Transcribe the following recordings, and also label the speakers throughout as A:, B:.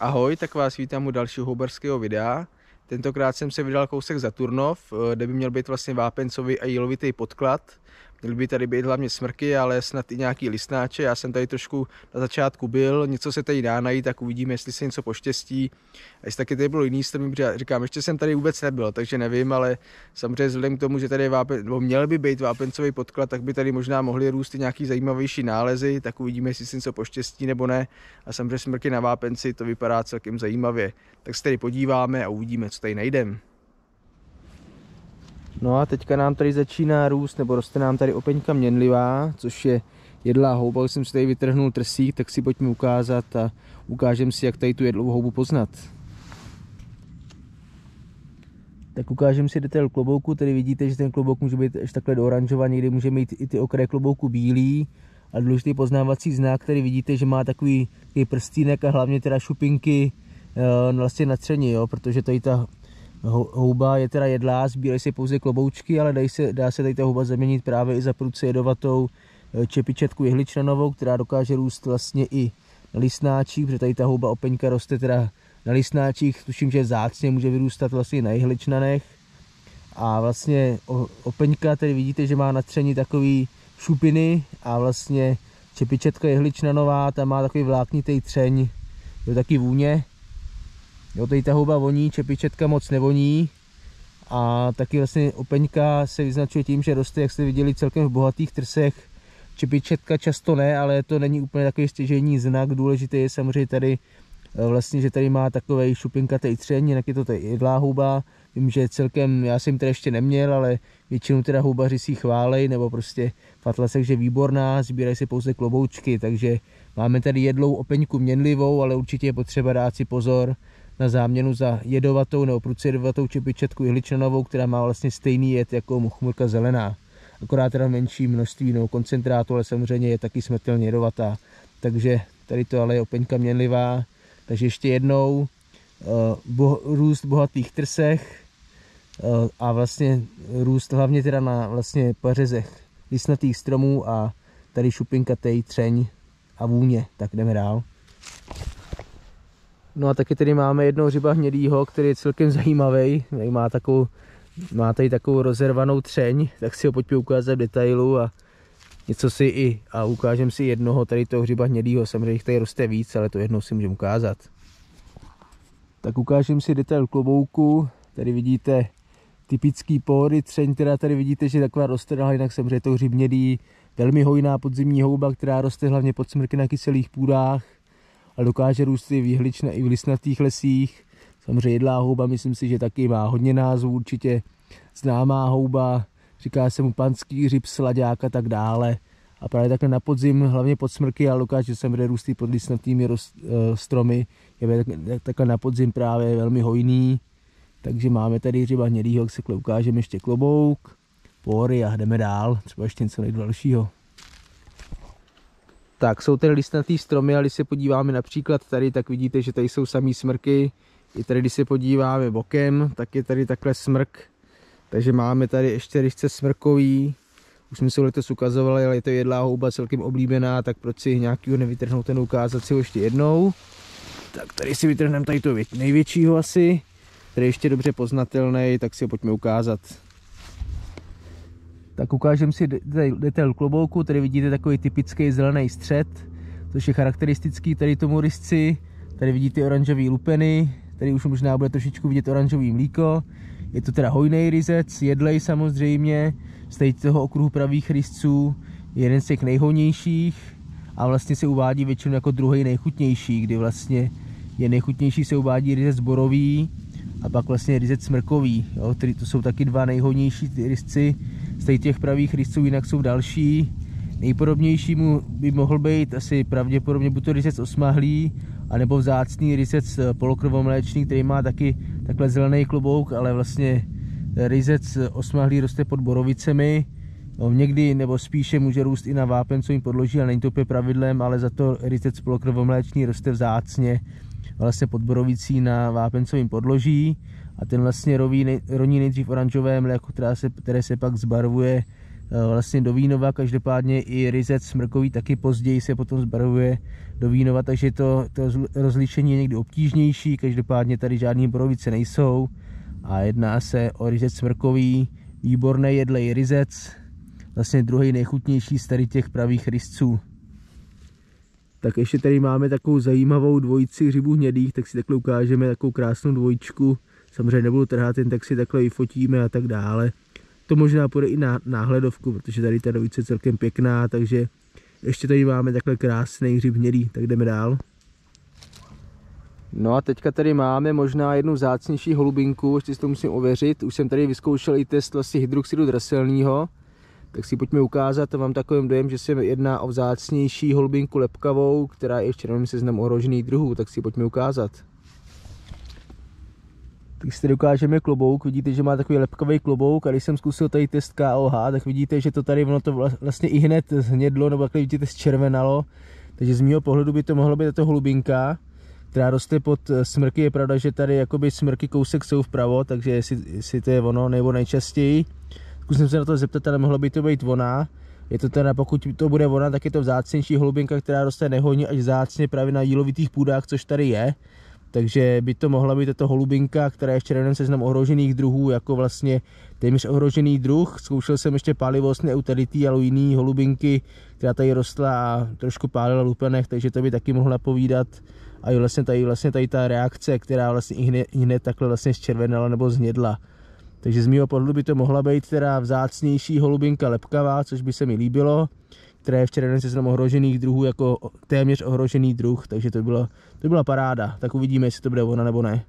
A: Ahoj, tak vás vítám u dalšího houbarského videa. Tentokrát jsem se vydal kousek za Turnov, kde by měl být vlastně vápencový a jílovitý podklad. Měly by tady být hlavně smrky, ale snad i nějaký listnáče. Já jsem tady trošku na začátku byl, něco se tady dá najít, tak uvidíme, jestli se něco poštěstí. A jestli taky tady bylo jiný stromy, říkám, ještě jsem tady vůbec nebyl, takže nevím, ale samozřejmě vzhledem k tomu, že tady je vápen, nebo měl by být vápencový podklad, tak by tady možná mohly růst i nějaký zajímavější nálezy, tak uvidíme, jestli se něco poštěstí nebo ne. A samozřejmě smrky na vápenci, to vypadá celkem zajímavě. Tak se tady podíváme a uvidíme, co tady najdeme. No a teďka nám tady začíná růst, nebo roste nám tady opeňka měnlivá, což je jedlá houba. Když jsem si tady vytrhnul trsík, tak si pojďme ukázat a ukážem si, jak tady tu jedlou houbu poznat. Tak ukážem si detail klobouku, tady vidíte, že ten klobouk může být až takhle do oranžova, někdy může mít i ty okraje klobouku bílý. A důležitý poznávací znak, tady vidíte, že má takový, prstínek a hlavně teda šupinky e, vlastně na tření, jo, protože tady ta houba je teda jedlá, sbírají se pouze kloboučky, ale dají se, dá se tady ta houba zaměnit právě i za prudce jedovatou eh, čepičetku jehličnanovou, která dokáže růst vlastně i na listnáčích, protože tady ta houba opeňka roste teda na listnáčích, tuším, že zácně může vyrůstat vlastně na jehličnanech. A vlastně opeňka, tady vidíte, že má na tření takový šupiny a vlastně čepičetka jehličnanová, ta má takový vláknitý třeň, je taky vůně, Jo, tady ta houba voní, čepičetka moc nevoní a taky vlastně opeňka se vyznačuje tím, že roste, jak jste viděli, celkem v bohatých trsech. Čepičetka často ne, ale to není úplně takový stěžení znak. Důležité je samozřejmě tady eh, vlastně, že tady má takový šupinkatý třeň, jinak je to tady jedlá houba. Vím, že celkem, já jsem teda ještě neměl, ale většinou teda houbaři si chválej, nebo prostě v atlasech, že výborná, sbírají se pouze kloboučky, takže máme tady jedlou opeňku měnlivou, ale určitě je potřeba dát si pozor, na záměnu za jedovatou nebo prudce jedovatou čepičetku jehličnanovou, která má vlastně stejný jed jako muchmurka zelená. Akorát teda menší množství nebo koncentrátu, ale samozřejmě je taky smrtelně jedovatá. Takže tady to ale je opeňka měnlivá. Takže ještě jednou uh, bo, růst bohatých trsech uh, a vlastně růst hlavně teda na vlastně pařezech listnatých stromů a tady šupinka tej, třeň a vůně. Tak jdeme dál. No a taky tady máme jednoho hřiba hnědýho, který je celkem zajímavý. Má, takovou, má tady takovou rozervanou třeň, tak si ho pojďme ukázat v detailu a něco si i a ukážem si jednoho tady toho hřiba hnědýho. Samozřejmě tady roste víc, ale to jednou si můžeme ukázat. Tak ukážem si detail klobouku. Tady vidíte typický pory třeň, která tady vidíte, že taková roste, jinak samozřejmě to hřib hnědý, velmi hojná podzimní houba, která roste hlavně pod smrky na kyselých půdách ale dokáže růst i v jehlična, i v listnatých lesích. Samozřejmě jedlá houba, myslím si, že taky má hodně názvů, určitě známá houba, říká se mu panský hřib, sladák a tak dále. A právě takhle na podzim, hlavně pod smrky, ale dokáže se vede růst pod listnatými uh, stromy, je takhle na podzim právě velmi hojný. Takže máme tady hřiba hnědýho, jak se ukážeme ještě klobouk, pory a jdeme dál, třeba ještě něco dalšího. Tak jsou tady listnatý stromy, ale když se podíváme například tady, tak vidíte, že tady jsou samý smrky. I tady, když se podíváme bokem, tak je tady takhle smrk. Takže máme tady ještě ryšce smrkový. Už jsme se letos ukazovali, ale je to jedlá houba celkem oblíbená, tak proč si nějakýho nevytrhnout ten ukázat si ho ještě jednou. Tak tady si vytrhneme tady to největšího asi. Tady ještě dobře poznatelný, tak si ho pojďme ukázat. Tak ukážem si detail klobouku, tady vidíte takový typický zelený střed, což je charakteristický tady tomu rysci. Tady vidíte oranžové lupeny, tady už možná bude trošičku vidět oranžový mlíko. Je to teda hojný ryzec, jedlej samozřejmě, z toho okruhu pravých rysců, jeden z těch nejhojnějších a vlastně se uvádí většinou jako druhý nejchutnější, kdy vlastně je nejchutnější se uvádí ryzec borový a pak vlastně ryzec smrkový, jo, to jsou taky dva nejhojnější rysci, z těch pravých rysců, jinak jsou další. Nejpodobnějšímu by mohl být asi pravděpodobně buď to rysec osmahlý, anebo vzácný rysec eh, polokrvomléčný, který má taky takhle zelený klobouk, ale vlastně rysec osmahlý roste pod borovicemi. No, někdy nebo spíše může růst i na vápencovém podloží, ale není to pravidlem, ale za to rysec polokrvomléčný roste vzácně vlastně pod borovicí na vápencovém podloží a ten vlastně roví, roní nejdřív oranžové mléko, které se, které se pak zbarvuje vlastně do Vínova, každopádně i ryzec smrkový taky později se potom zbarvuje do Vínova, takže to, to rozlišení je někdy obtížnější, každopádně tady žádný borovice nejsou a jedná se o ryzec smrkový, výborné jedlej ryzec, vlastně druhý nejchutnější z tady těch pravých rysců. Tak ještě tady máme takovou zajímavou dvojici hřibů hnědých, tak si takhle ukážeme takovou krásnou dvojičku. Samozřejmě nebudu trhat jen tak si takhle i fotíme a tak dále. To možná půjde i na náhledovku, protože tady ta dvojice je celkem pěkná, takže ještě tady máme takhle krásný hřib hnědý, tak jdeme dál. No a teďka tady máme možná jednu zácnější holubinku, ještě si to musím ověřit. Už jsem tady vyzkoušel i test vlastně hydroxidu draselného, tak si pojďme ukázat a mám takovým dojem, že se jedná o vzácnější holubinku lepkavou, která je ještě nevím seznam ohrožených druhů, tak si pojďme ukázat. Tak si tady ukážeme klobouk, vidíte, že má takový lepkavý klobouk a když jsem zkusil tady test KOH, tak vidíte, že to tady ono to vlastně i hned zhnědlo, nebo takhle vidíte zčervenalo, takže z mého pohledu by to mohlo být tato holubinka, která roste pod smrky. Je pravda, že tady jakoby smrky kousek jsou vpravo, takže jestli, jestli to je ono, nebo nejčastěji. Zkusím se na to zeptat, ale mohlo by to být ona. Je to teda, pokud to bude ona, tak je to vzácnější holubinka, která roste nehodně až vzácně právě na jílovitých půdách, což tady je. Takže by to mohla být tato holubinka, která je ještě jeden seznam ohrožených druhů, jako vlastně téměř ohrožený druh. Zkoušel jsem ještě pálivostné vlastně euteritý a jiný holubinky, která tady rostla a trošku pálila lupenech, takže to by taky mohla povídat. A i vlastně tady, vlastně tady ta reakce, která vlastně i hned, hned takhle vlastně zčervenala nebo znědla. Takže z mého pohledu by to mohla být teda vzácnější holubinka lepkavá, což by se mi líbilo, která je v červeném seznamu ohrožených druhů jako téměř ohrožený druh, takže to, bylo, to byla paráda. Tak uvidíme, jestli to bude ona nebo ne.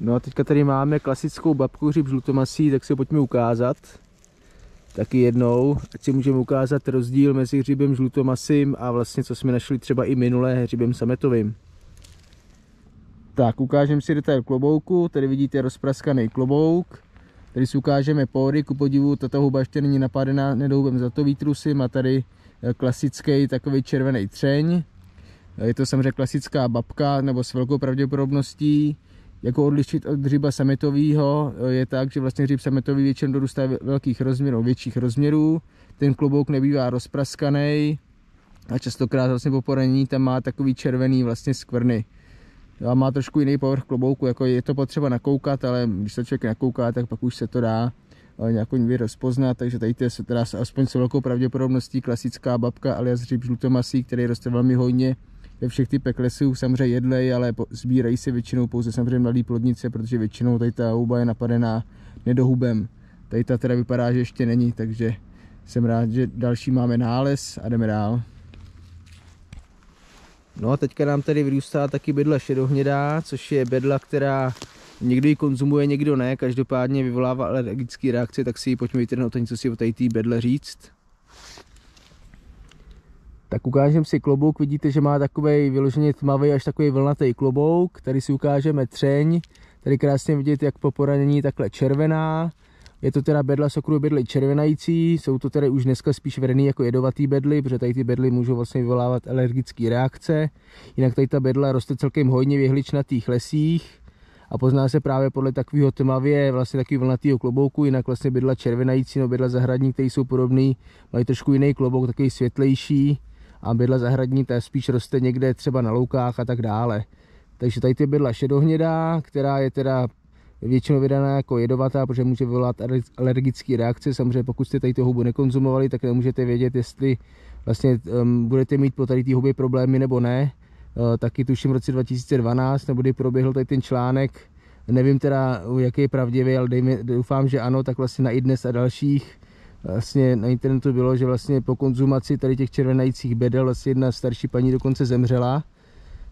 A: No a teďka tady máme klasickou babku hřib žlutomasí, tak si ho pojďme ukázat. Taky jednou, ať si můžeme ukázat rozdíl mezi hřibem žlutomasím a vlastně co jsme našli třeba i minulé hřibem sametovým. Tak, ukážeme si detail klobouku, tady vidíte rozpraskaný klobouk. Tady si ukážeme pory, ku podivu tato huba ještě není napadená nedoubem zlatový má tady eh, klasický takový červený třeň. Je to samozřejmě klasická babka, nebo s velkou pravděpodobností. Jako odlišit od hřiba sametového eh, je tak, že vlastně hřib sametový většinou dorůstá velkých rozměrů, větších rozměrů. Ten klobouk nebývá rozpraskaný a častokrát vlastně po poranění tam má takový červený vlastně skvrny a má trošku jiný povrch klobouku, jako je to potřeba nakoukat, ale když to člověk nakouká, tak pak už se to dá eh, nějakou věc rozpoznat, takže tady je teda aspoň s velkou pravděpodobností klasická babka alias hřib žlutomasí, který roste velmi hojně ve všech typech lesů, samozřejmě jedlej, ale sbírají se většinou pouze samozřejmě mladý plodnice, protože většinou tady ta houba je napadená nedohubem. Tady ta teda vypadá, že ještě není, takže jsem rád, že další máme nález a jdeme dál. No a teďka nám tady vyrůstá taky bedla šedohnědá, což je bedla, která někdo ji konzumuje, někdo ne, každopádně vyvolává alergické reakce, tak si ji pojďme vytrhnout a něco si o tady té bedle říct. Tak ukážeme si klobouk, vidíte, že má takový vyloženě tmavý až takový vlnatý klobouk. Tady si ukážeme třeň, tady krásně vidět, jak po poranění takhle červená. Je to teda bedla sokru bedly červenající, jsou to tedy už dneska spíš vedený jako jedovatý bedly, protože tady ty bedly můžou vlastně vyvolávat alergické reakce. Jinak tady ta bedla roste celkem hojně v jehličnatých lesích a pozná se právě podle takového tmavě vlastně takový vlnatýho klobouku, jinak vlastně bydla červenající nebo bydla zahradní, které jsou podobné, mají trošku jiný klobouk, takový světlejší a bydla zahradní ta spíš roste někde třeba na loukách a tak dále. Takže tady ty bydla šedohnědá, která je teda většinou vydaná jako jedovatá, protože může vyvolat alergické reakce. Samozřejmě pokud jste tady tu hubu nekonzumovali, tak nemůžete vědět, jestli vlastně um, budete mít po tady té hubě problémy nebo ne. Uh, taky tuším v roce 2012, nebo kdy proběhl tady ten článek, nevím teda, jaký je pravdivý, ale dejme, doufám, že ano, tak vlastně na iDnes a dalších vlastně na internetu bylo, že vlastně po konzumaci tady těch červenajících bedel vlastně jedna starší paní dokonce zemřela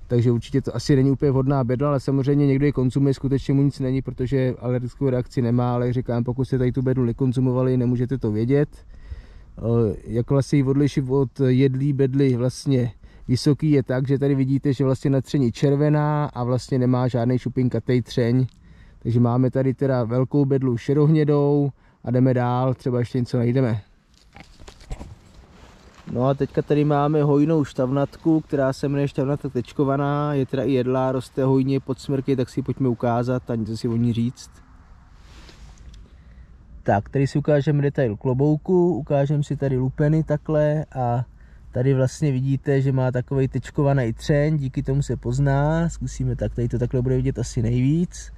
A: takže určitě to asi není úplně vhodná bedla, ale samozřejmě někdo je konzumuje, skutečně mu nic není, protože alergickou reakci nemá, ale říkám, pokud jste tady tu bedlu nekonzumovali, nemůžete to vědět. Jak vlastně ji odlišit od jedlí bedly vlastně vysoký je tak, že tady vidíte, že vlastně na tření červená a vlastně nemá žádný šupinkatý třeň. Takže máme tady teda velkou bedlu šerohnědou a jdeme dál, třeba ještě něco najdeme. No a teďka tady máme hojnou štavnatku, která se jmenuje štavnatka tečkovaná, je teda i jedlá, roste hojně pod smrky, tak si pojďme ukázat a něco si o ní říct. Tak, tady si ukážeme detail klobouku, ukážeme si tady lupeny takhle a tady vlastně vidíte, že má takový tečkovaný třen, díky tomu se pozná, zkusíme tak, tady to takhle bude vidět asi nejvíc.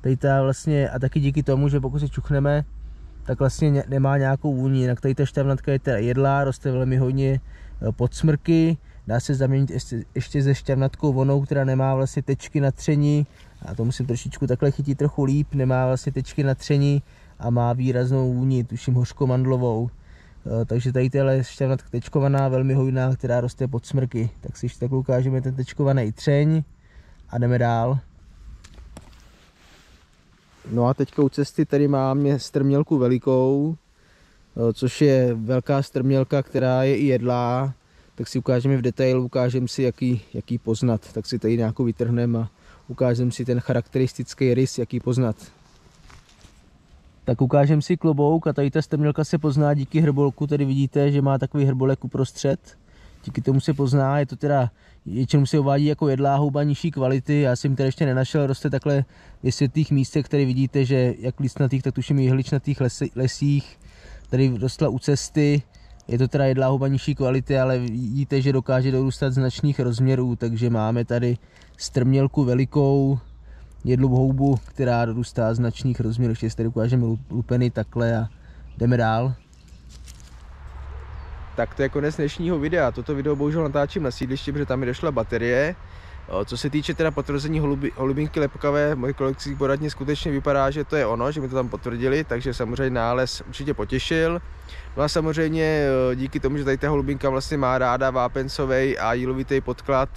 A: Tady ta vlastně, a taky díky tomu, že pokud si čuchneme, tak vlastně nemá nějakou vůni, jinak tady ta šťavnatka je teda jedlá, roste velmi hodně eh, pod smrky, dá se zaměnit ještě, ještě se šťavnatkou vonou, která nemá vlastně tečky na tření, a to musím trošičku takhle chytit trochu líp, nemá vlastně tečky na tření a má výraznou vůni, tuším hořkomandlovou. Eh, takže tady je šťavnatka tečkovaná, velmi hojná, která roste pod smrky. Tak si ještě takhle ukážeme ten tečkovaný třeň a jdeme dál. No a teďka u cesty tady máme strmělku velikou, eh, což je velká strmělka, která je i jedlá, tak si ukážeme v detailu, ukážeme si, jaký, jaký poznat. Tak si tady nějakou vytrhneme a ukážeme si ten charakteristický rys, jaký poznat. Tak ukážeme si klobouk a tady ta strmělka se pozná díky hrbolku, tady vidíte, že má takový hrbolek uprostřed. Díky tomu se pozná, je to teda, většinou se uvádí jako jedlá houba nižší kvality, já jsem tady ještě nenašel, roste takhle ve světlých místech, které vidíte, že jak listnatých, tak tuším i hličnatých lesích, tady rostla u cesty, je to teda jedlá houba nižší kvality, ale vidíte, že dokáže dorůstat značných rozměrů, takže máme tady strmělku velikou, jedlu houbu, která dorůstá značných rozměrů. Ještě tady ukážeme lupeny takhle a jdeme dál. Tak to je konec dnešního videa. Toto video bohužel natáčím na sídlišti, protože tam mi došla baterie. Co se týče teda potvrzení holubi, holubinky lepkavé, moje kolekcí poradně skutečně vypadá, že to je ono, že mi to tam potvrdili, takže samozřejmě nález určitě potěšil. No a samozřejmě díky tomu, že tady ta holubinka vlastně má ráda vápencový a jílovitý podklad,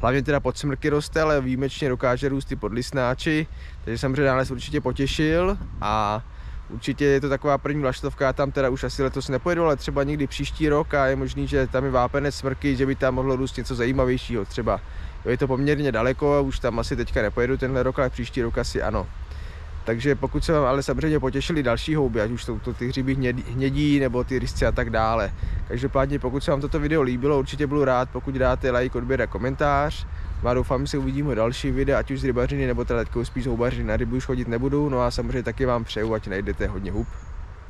A: hlavně teda pod smrky roste, ale výjimečně dokáže růst i podlistnáči, takže samozřejmě nález určitě potěšil a Určitě je to taková první vlaštovka, tam teda už asi letos nepojedu, ale třeba někdy příští rok a je možný, že tam je vápenec smrky, že by tam mohlo růst něco zajímavějšího třeba. Jo, je to poměrně daleko, už tam asi teďka nepojedu tenhle rok, ale příští rok asi ano. Takže pokud se vám ale samozřejmě potěšili další houby, ať už jsou to ty hříby hnědí nebo ty rysci a tak dále. Každopádně pokud se vám toto video líbilo, určitě budu rád, pokud dáte like, odběr a komentář. No a doufám, že se uvidíme další videa, ať už z rybařiny nebo teda spíš houbařiny. Na ryby už chodit nebudu, no a samozřejmě taky vám přeju, ať najdete hodně hub.